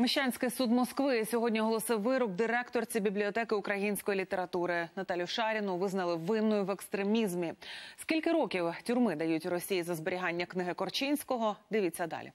Мещанський суд Москви сьогодні оголосив вирок директорці бібліотеки української літератури Наталю Шаріну визнали винною в екстремізмі. Скільки років тюрми дають Росії за зберігання книги Корчинського? Дивіться далі.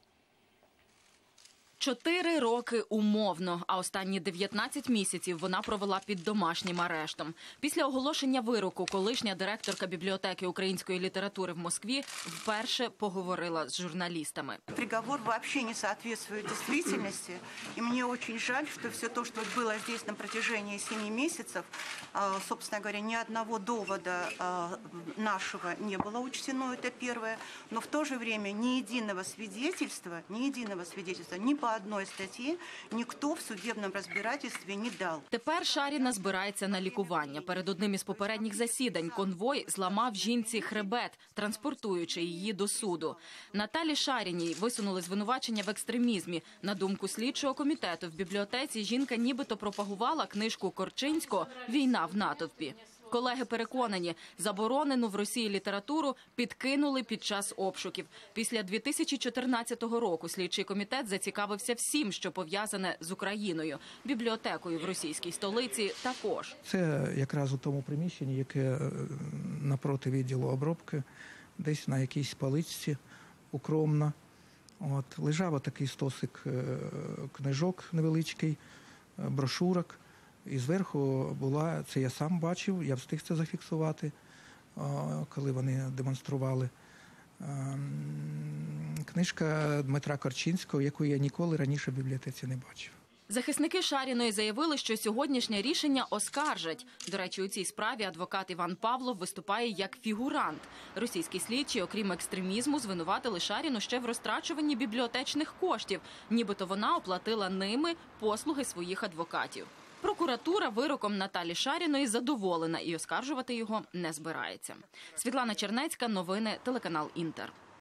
Чотири роки умовно, а останні 19 місяців вона провела під домашнім арештом. Після оголошення вироку колишня директорка бібліотеки української літератури в Москві вперше поговорила з журналістами. Приговор вообще не соответствует действительности. И мне очень жаль, что все то, что было здесь на протяжении семи месяцев, а, собственно говоря, ни одного довода а, нашего не было учтено, это первое. Но в то же время ни единого свидетельства, ни единого свидетельства ни по одной статье никто в судебном разбирательстве не дал. Тепер Шаріна збирається на лікування. Перед одним із попередніх засідань конвой зламав жінці хребет, транспортуючи її до суду. Наталі Шаріній висунули звинувачення в екстремізмі. На думку слідчого комітету в бібліотеці жінка нібито пропагувала книжку Корчинського Війна в натовпі. Колеги переконані, заборонену в Росії літературу підкинули під час обшуків. Після 2014 року слідчий комітет зацікавився всім, що пов'язане з Україною, бібліотекою в російській столиці. Також Це якраз у тому приміщенні, яке е, напроти відділу обробки, десь на якійсь поличці укромно. От, лежав такий стосик е, книжок невеличкий, е, брошурок. І зверху була, це я сам бачив, я встиг це зафіксувати, коли вони демонстрували. ем, Книжка Дмитра Корчинського, яку я ніколи раніше в бібліотеці не бачив. захисники Шаріної заявили, що сьогоднішнє рішення оскаржать. До речі, у цій справі адвокат Іван Павлов виступає як фігурант. Російські слідчі, окрім екстремізму, звинуватили Шаріну ще в розтрачуванні бібліотечних коштів, нібито вона оплатила ними послуги своїх адвокатів. Прокуратура вироком Наталі Шаріної задоволена і оскаржувати його не збирається. Світлана Чернецька, новини, телеканал Інтер.